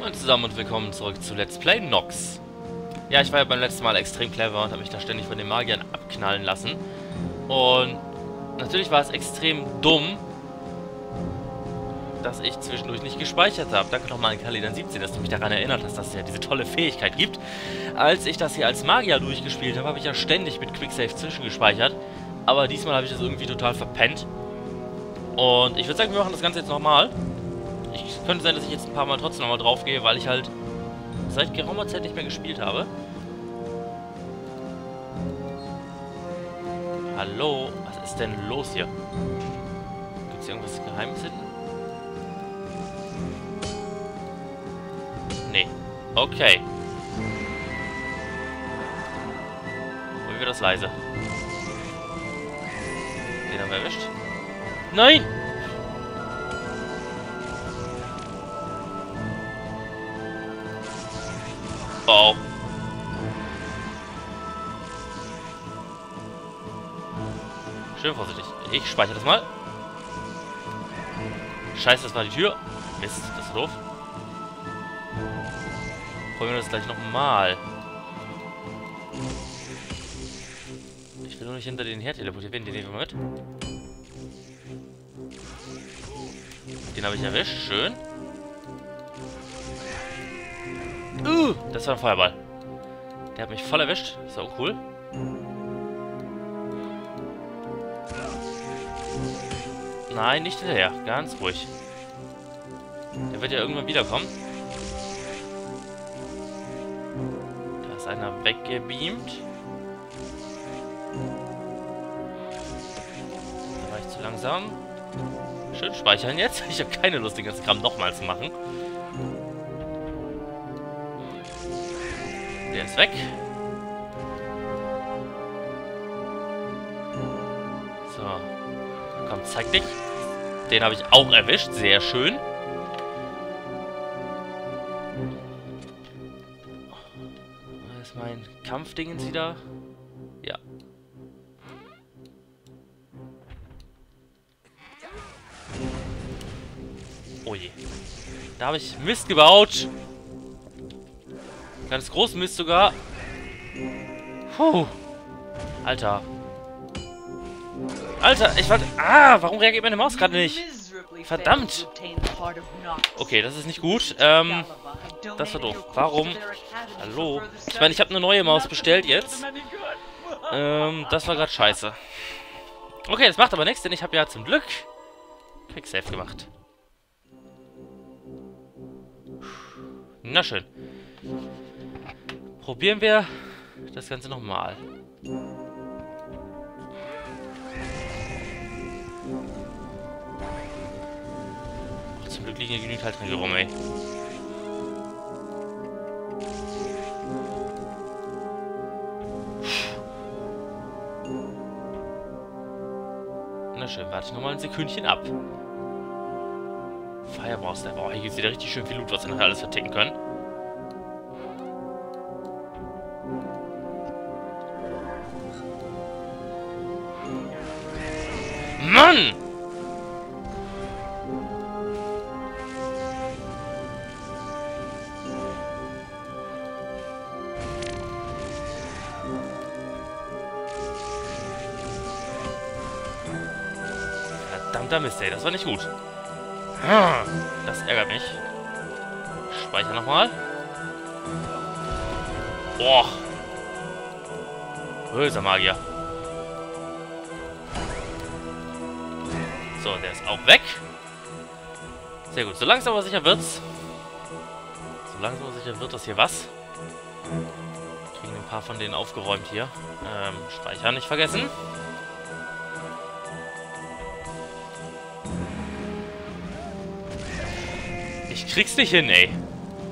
Moin zusammen und willkommen zurück zu Let's Play Nox. Ja, ich war ja beim letzten Mal extrem clever und habe mich da ständig von den Magiern abknallen lassen. Und natürlich war es extrem dumm, dass ich zwischendurch nicht gespeichert habe. Danke nochmal an Kalidan 17, dass du mich daran erinnert hast, dass es ja diese tolle Fähigkeit gibt. Als ich das hier als Magier durchgespielt habe, habe ich ja ständig mit Quicksave zwischengespeichert. Aber diesmal habe ich das irgendwie total verpennt. Und ich würde sagen, wir machen das Ganze jetzt nochmal. Ich könnte sein, dass ich jetzt ein paar Mal trotzdem nochmal drauf gehe, weil ich halt seit geraumer Zeit nicht mehr gespielt habe. Hallo? Was ist denn los hier? Gibt es hier irgendwas Geheimes hinten? Nee. Okay. Holen wir das leise. Den haben wir erwischt. Nein! Oh. Schön vorsichtig. Ich speichere das mal. Scheiße, das war die Tür. Mist, das ist doof. Probieren wir das gleich nochmal. Ich will nur nicht hinter den her teleportieren. Den nehmen wir mit. Den habe ich erwischt. Schön. Uh, das war ein Feuerball. Der hat mich voll erwischt. So cool. Nein, nicht hinterher. Ganz ruhig. Der wird ja irgendwann wiederkommen. Da ist einer weggebeamt. Da war ich zu langsam. Schön speichern jetzt. Ich habe keine Lust, den ganzen Kram nochmal zu machen. Der ist weg. So. Komm, zeig dich. Den habe ich auch erwischt. Sehr schön. Da ist mein Kampfdingens wieder. Ja. Oh je. Da habe ich Mist gebaut. Ganz großen Mist sogar. Puh. Alter. Alter, ich wollte... Ah, warum reagiert meine Maus gerade nicht? Verdammt. Okay, das ist nicht gut. Ähm, das war doof. Warum? Hallo? Ich meine, ich habe eine neue Maus bestellt jetzt. Ähm, das war gerade scheiße. Okay, das macht aber nichts, denn ich habe ja zum Glück Quicksave gemacht. Na schön. Probieren wir das Ganze nochmal. Zum Glück liegen hier genügend Haltringe rum, ey. Na schön, warte ich nochmal ein Sekündchen ab. Fireball Step. Oh, hier gibt es wieder richtig schön viel Loot, was wir nachher alles verticken können. Verdammter Mist, ey. Das war nicht gut. Das ärgert mich. Speicher nochmal. Boah. Böser Magier. So, der ist auch weg. Sehr gut. So langsam aber sicher wird's. So langsam aber sicher wird das hier was. Kriegen ein paar von denen aufgeräumt hier. Ähm, Speicher nicht vergessen. Ich krieg's nicht hin, ey.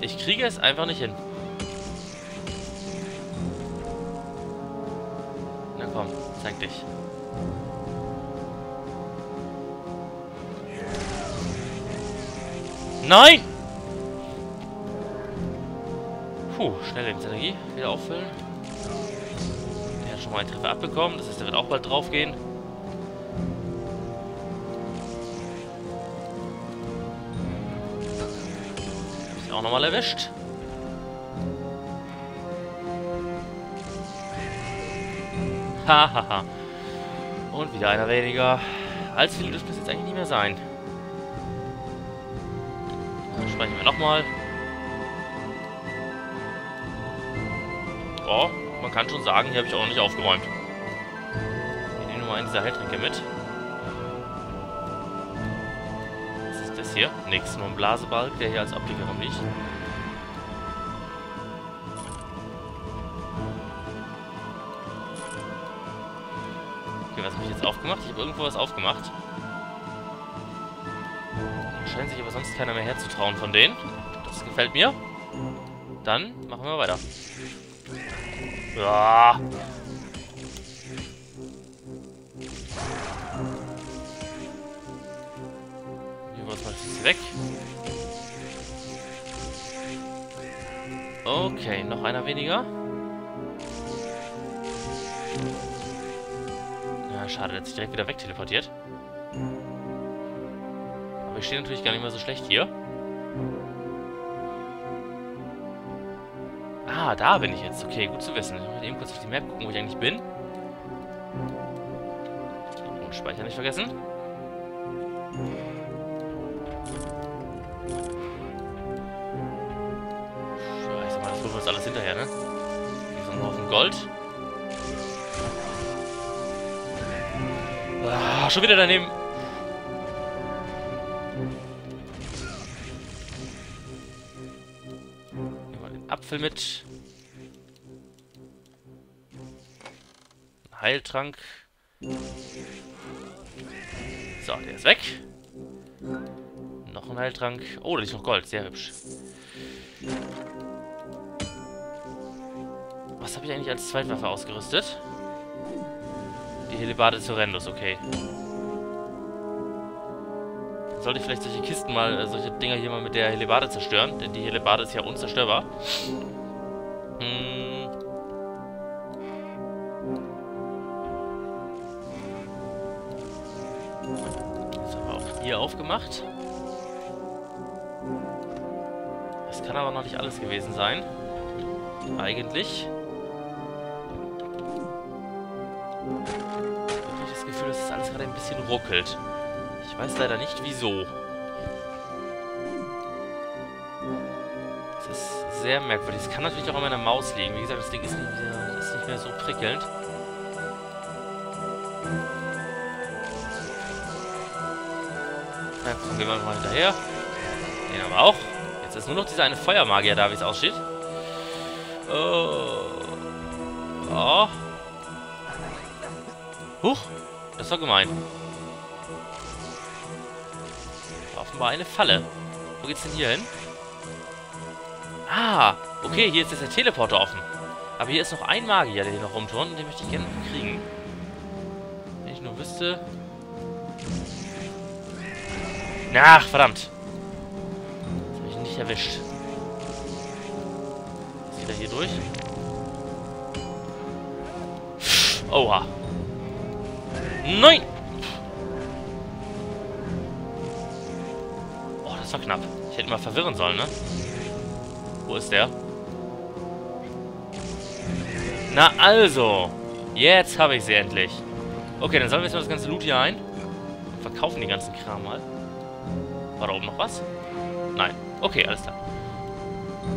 Ich kriege es einfach nicht hin. Na komm, zeig dich. Nein! Puh, schnell Lebensenergie. Wieder auffüllen. Der hat schon mal einen Treffer abbekommen. Das heißt, der wird auch bald draufgehen. Auch nochmal erwischt. Hahaha. Und wieder einer weniger. Allzu viele dürfte es jetzt eigentlich nicht mehr sein. Dann speichern wir nochmal. Oh, man kann schon sagen, hier habe ich auch nicht aufgeräumt. Wir nehmen nur einen dieser Heiltränke mit. Hier? Nix, nur ein Blasebalg, der hier als Abdecker rumliegt. Okay, was habe ich jetzt aufgemacht? Ich habe irgendwo was aufgemacht. Scheint sich aber sonst keiner mehr herzutrauen von denen. Das gefällt mir. Dann machen wir weiter. Ja. Okay, noch einer weniger. Ja, schade, der hat sich direkt wieder wegteleportiert. Aber ich stehe natürlich gar nicht mehr so schlecht hier. Ah, da bin ich jetzt. Okay, gut zu wissen. Ich muss eben kurz auf die Map gucken, wo ich eigentlich bin. Und Speicher nicht vergessen. Gold. Ah, schon wieder daneben. Nehmen wir den Apfel mit. Heiltrank. So, der ist weg. Noch ein Heiltrank. Oh, da ist noch Gold. Sehr hübsch. Was habe ich eigentlich als Zweitwaffe ausgerüstet? Die Helibade Sorendus, okay. Dann sollte ich vielleicht solche Kisten mal, äh, solche Dinger hier mal mit der Helibade zerstören, denn die Helibade ist ja unzerstörbar. Hm. Das haben wir auch hier aufgemacht. Das kann aber noch nicht alles gewesen sein. Eigentlich. Bisschen ruckelt. Ich weiß leider nicht, wieso. Das ist sehr merkwürdig. Es kann natürlich auch an meiner Maus liegen. Wie gesagt, das Ding ist nicht mehr, ist nicht mehr so prickelnd. Ja, gehen wir mal hinterher. Den aber auch. Jetzt ist nur noch dieser eine Feuermagier da, wie es aussieht. Oh. Oh. Huch, das war gemein. War offenbar eine Falle. Wo geht's denn hier hin? Ah, okay, hier ist jetzt der Teleporter offen. Aber hier ist noch ein Magier, der hier noch rumturnt, und den möchte ich gerne kriegen. Wenn ich nur wüsste... Ach, verdammt. Das habe ich nicht erwischt. Ist wieder hier durch? Oha. Nein! Oh, das war knapp. Ich hätte mal verwirren sollen, ne? Wo ist der? Na also. Jetzt habe ich sie endlich. Okay, dann sammeln wir jetzt mal das ganze Loot hier ein. Und verkaufen die ganzen Kram mal. War da oben noch was? Nein. Okay, alles klar.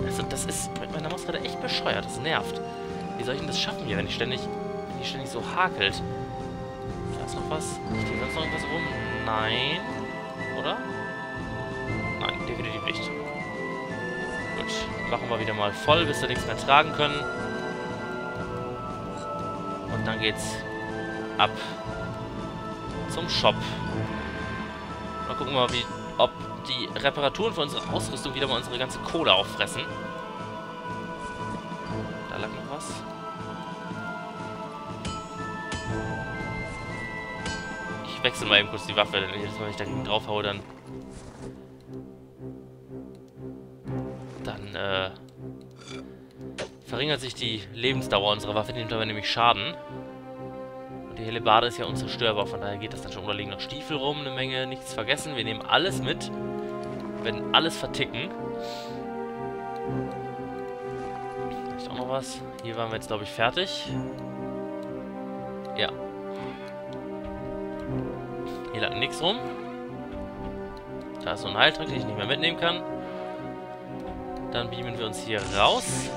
Also, das ist mit meiner Maus gerade echt bescheuert. Das nervt. Wie soll ich denn das schaffen hier, wenn ich ständig, wenn die ständig so hakelt? Ist noch was. Hier sonst noch irgendwas rum? Nein. Oder? Nein, definitiv nicht. Gut, machen wir wieder mal voll, bis wir nichts mehr tragen können. Und dann geht's ab zum Shop. Mal gucken mal, wie, ob die Reparaturen für unsere Ausrüstung wieder mal unsere ganze Kohle auffressen. Wechsle mal eben kurz die Waffe, denn jedes Mal, wenn ich dagegen draufhaue, dann... Dann, äh... Verringert sich die Lebensdauer unserer Waffe, die nimmt aber nämlich Schaden. Und die Hellebarde ist ja unzerstörbar, von daher geht das dann schon. Oder liegen noch Stiefel rum, eine Menge, nichts vergessen. Wir nehmen alles mit. Wir werden alles verticken. auch noch was. Hier waren wir jetzt, glaube ich, fertig. Nichts rum. Da ist so ein Heiltrank, den ich nicht mehr mitnehmen kann. Dann beamen wir uns hier raus.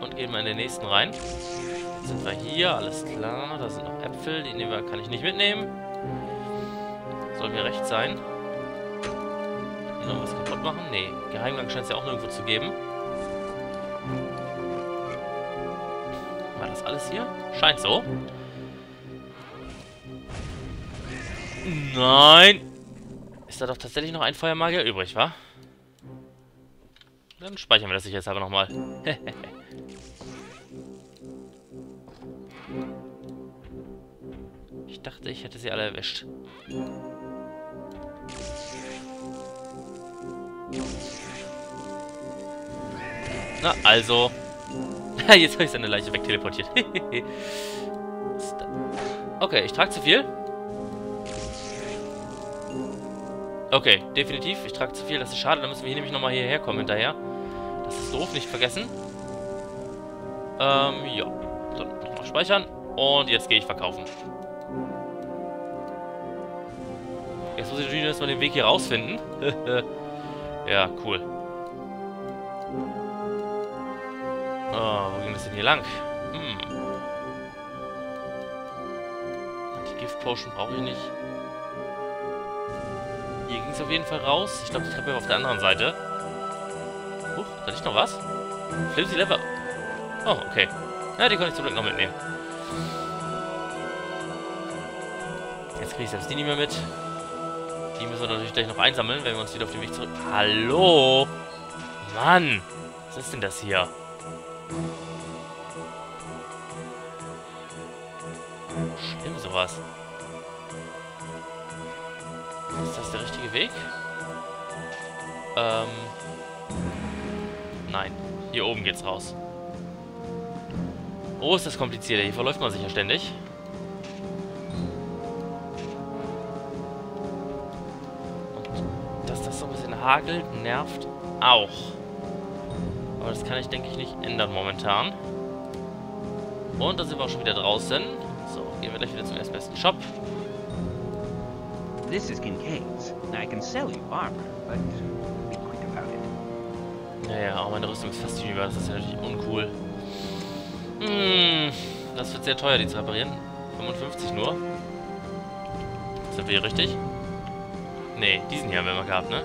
Und gehen mal in den nächsten rein. Jetzt sind wir hier, alles klar. Da sind noch Äpfel, die nehmen wir, kann ich nicht mitnehmen. Soll mir recht sein. Hier noch was kaputt machen? Nee, Geheimgang scheint es ja auch nirgendwo zu geben. War das alles hier? Scheint so. Nein! Ist da doch tatsächlich noch ein Feuermagier übrig, wa? Dann speichern wir das jetzt aber nochmal. ich dachte, ich hätte sie alle erwischt. Na, also. Jetzt habe ich seine Leiche wegteleportiert. okay, ich trage zu viel. Okay, definitiv. Ich trage zu viel. Das ist schade. Dann müssen wir hier nämlich nochmal hierher kommen hinterher. Das ist doof, nicht vergessen. Ähm, ja. So, nochmal speichern. Und jetzt gehe ich verkaufen. Jetzt muss ich natürlich erstmal den Weg hier rausfinden. ja, cool. Oh, wo ging das denn hier lang? Hm. Die Gift Potion brauche ich nicht. Hier ging es auf jeden Fall raus. Ich glaube, die Treppe war auf der anderen Seite. Huch, da liegt noch was. Flimsy Lever. Oh, okay. Ja, die konnte ich zum Glück noch mitnehmen. Jetzt kriege ich selbst die nicht mehr mit. Die müssen wir natürlich gleich noch einsammeln, wenn wir uns wieder auf den Weg zurück... Hallo? Mann! Was ist denn das hier? Weg? Ähm. Nein. Hier oben geht's raus. Oh, ist das kompliziert. Hier verläuft man sich ja ständig. Und dass das so ein bisschen hagelt, nervt auch. Aber das kann ich, denke ich, nicht ändern momentan. Und da sind wir auch schon wieder draußen. So, gehen wir gleich wieder zum erstbesten Shop. This is Kincaid's. I can sell you armor, but be quick about it. Naja, auch meine Rüstung ist fast hinüber. Das ist ja natürlich uncool. Hm, das wird sehr teuer, die zu reparieren. 55 nur. Sind wir hier richtig? Nee, diesen hier haben wir mal gehabt, ne?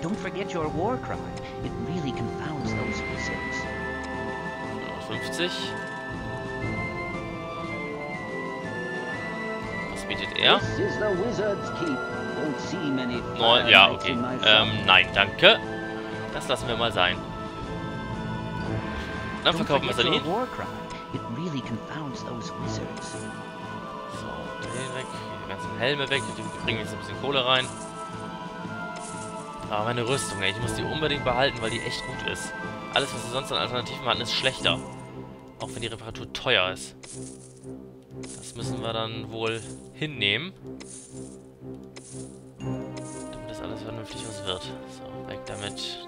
Don't forget your war cry. It really confounds those wizards. 50. Bietet er? Neun, ja, okay. Ähm, nein, danke. Das lassen wir mal sein. Dann verkaufen wir es an ihn. So, den weg, die ganzen Helme weg, die bringen jetzt ein bisschen Kohle rein. Aber meine Rüstung, ey, ich muss die unbedingt behalten, weil die echt gut ist. Alles, was wir sonst an Alternativen hatten, ist schlechter. Auch wenn die Reparatur teuer ist. Das müssen wir dann wohl hinnehmen. Damit das alles vernünftig was wird. So, weg damit.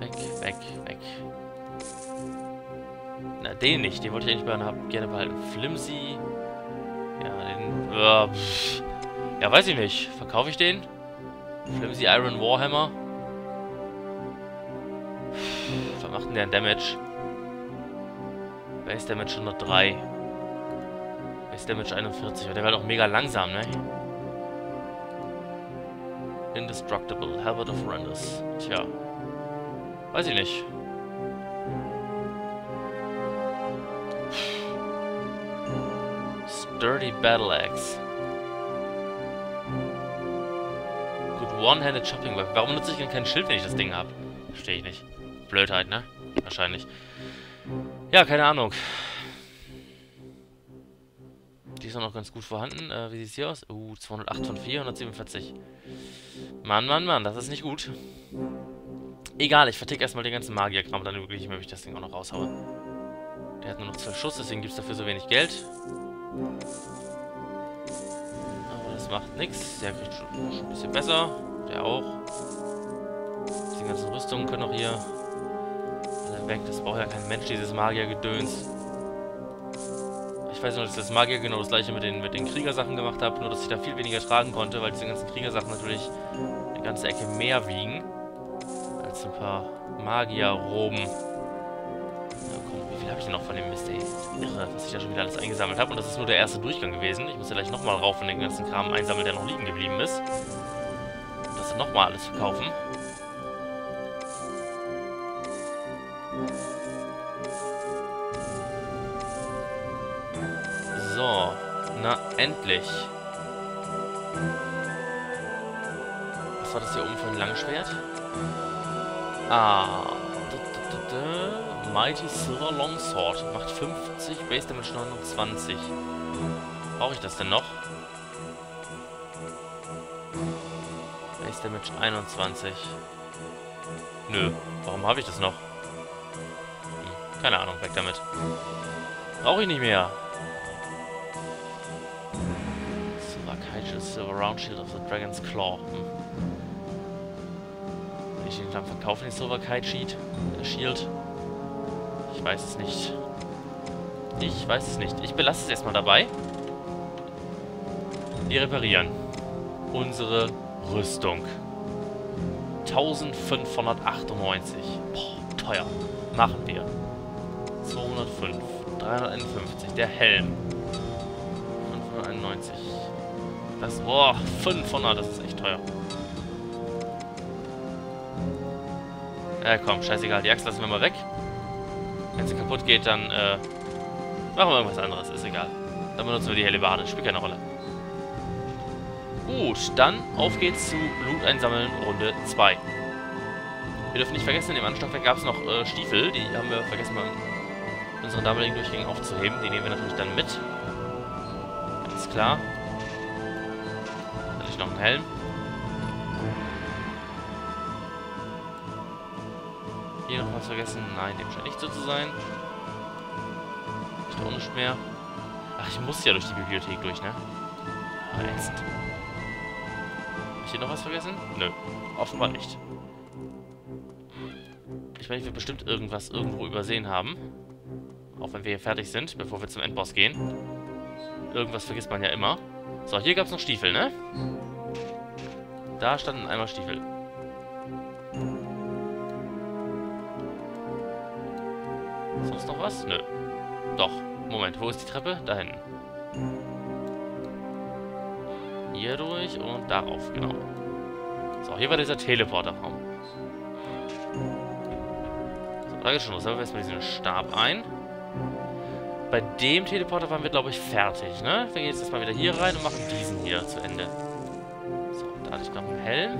Weg, weg, weg. Na, den nicht. Den wollte ich eigentlich gerne behalten. Flimsy. Ja, den... Äh, ja, weiß ich nicht. Verkaufe ich den? Flimsy Iron Warhammer. Was macht denn der Damage? Base Damage 103. Base Damage 41. Aber der war doch mega langsam, ne? Indestructible. Halbert of Horrendous. Tja. Weiß ich nicht. Sturdy Battle Axe. One-Handed Chopping Weapon. Warum nutze ich denn kein Schild, wenn ich das Ding habe? Verstehe ich nicht. Blödheit, ne? Wahrscheinlich. Ja, keine Ahnung. Die ist noch ganz gut vorhanden. Äh, wie sieht es hier aus? Uh, 208 von 447. Mann, Mann, Mann, das ist nicht gut. Egal, ich vertick erstmal den ganzen Magierkram, dann wirklich, ob ich das Ding auch noch raushaue. Der hat nur noch 12 Schuss, deswegen gibt es dafür so wenig Geld macht nichts. Der kriegt schon, schon ein bisschen besser. Der auch. Die ganzen Rüstungen können auch hier alle weg. Das braucht ja kein Mensch, dieses Magiergedöns. Weiß nur, dass ich das Magier genau das gleiche mit den, mit den Kriegersachen gemacht habe, nur dass ich da viel weniger tragen konnte, weil diese ganzen Kriegersachen natürlich eine ganze Ecke mehr wiegen als ein paar Magierroben. Ja, komm, wie viel habe ich denn noch von dem Mist, ey? Irre, was ich da schon wieder alles eingesammelt habe. Und das ist nur der erste Durchgang gewesen. Ich muss ja gleich nochmal rauf und den ganzen Kram einsammeln, der noch liegen geblieben ist. Und das nochmal alles verkaufen. Endlich. Was war das hier oben für ein Langschwert? Ah, Mighty Silver Longsword. Macht 50, Base Damage 29. Brauche ich das denn noch? Base Damage 21. Nö, warum habe ich das noch? Hm, keine Ahnung, weg damit. Brauche ich nicht mehr. Silver Round Shield of the Dragon's Claw. Hm. Ich den dann verkaufen, den Silver Kite Sheet? Äh, Shield? Ich weiß es nicht. Ich weiß es nicht. Ich belasse es erstmal dabei. Wir reparieren. Unsere Rüstung. 1598. Boah, teuer. Machen wir. 205. 351. Der Helm. 591. Das, boah, 500. Das ist echt teuer. Ja, komm, scheißegal. Die Axt lassen wir mal weg. Wenn sie kaputt geht, dann äh, machen wir irgendwas anderes. Ist egal. Dann benutzen wir die helle Bade. Spielt keine Rolle. Gut, dann auf geht's zu Blut einsammeln, Runde 2. Wir dürfen nicht vergessen, dem Anstockwerk gab es noch äh, Stiefel. Die haben wir vergessen, bei unseren damaligen Durchgängen aufzuheben. Die nehmen wir natürlich dann mit. Ganz klar. Natürlich noch einen Helm. Hier noch was vergessen? Nein, dem scheint nicht so zu sein. Ich auch nicht mehr. Ach, ich muss ja durch die Bibliothek durch, ne? Ah, ätzend. Hab ich hier noch was vergessen? Nö, offenbar nicht. Ich meine, ich werde bestimmt irgendwas irgendwo übersehen haben. Auch wenn wir hier fertig sind, bevor wir zum Endboss gehen. Irgendwas vergisst man ja immer. So, hier gab es noch Stiefel, ne? Da standen einmal Stiefel. Sonst noch was? Nö. Doch. Moment, wo ist die Treppe? Da hinten. Hier durch und darauf, genau. So, hier war dieser Teleporterraum. So, da geht's schon los. Da wir erstmal diesen Stab ein. Bei dem Teleporter waren wir, glaube ich, fertig, ne? Wir gehen jetzt erstmal wieder hier rein und machen diesen hier zu Ende. Ich noch einen Helm.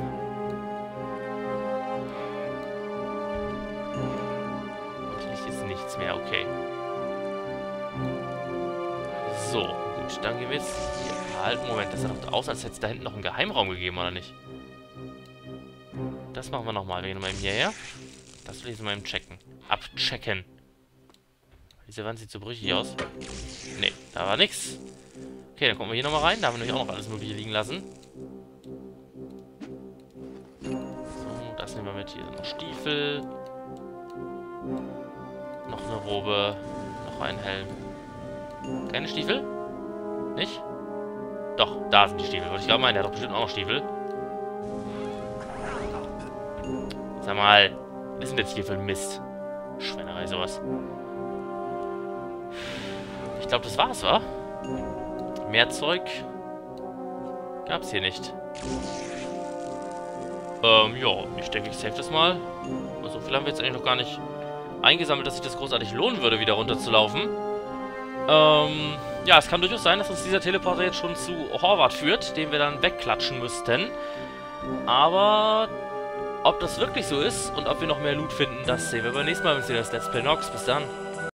nichts mehr, okay. So, gut, dann gehen wir jetzt hier. Halt, Moment, das sah doch aus, als hätte es da hinten noch einen Geheimraum gegeben, oder nicht? Das machen wir nochmal. Wir gehen nochmal eben hierher. Das will ich mal eben checken. Abchecken. Diese Wand sieht so brüchig aus. Ne, da war nichts. Okay, dann gucken wir hier nochmal rein. Da haben wir nämlich auch noch alles mögliche liegen lassen. Das nehmen wir mit. Hier sind noch Stiefel. Noch eine Robe. Noch ein Helm. Keine Stiefel? Nicht? Doch, da sind die Stiefel. Wollte ich gerade meinen, der hat doch bestimmt auch noch Stiefel. Sag mal, was denn jetzt hier für ein Mist? Schweinerei, sowas. Ich glaube, das war's, wa? Mehr Zeug gab's hier nicht. Ähm, ja, ich denke, ich save das mal. So also, viel haben wir jetzt eigentlich noch gar nicht eingesammelt, dass sich das großartig lohnen würde, wieder runterzulaufen. Ähm, ja, es kann durchaus sein, dass uns dieser Teleporter jetzt schon zu Horvath führt, den wir dann wegklatschen müssten. Aber ob das wirklich so ist und ob wir noch mehr Loot finden, das sehen wir beim nächsten Mal, wenn es wieder das Let's Play Nox. Bis dann.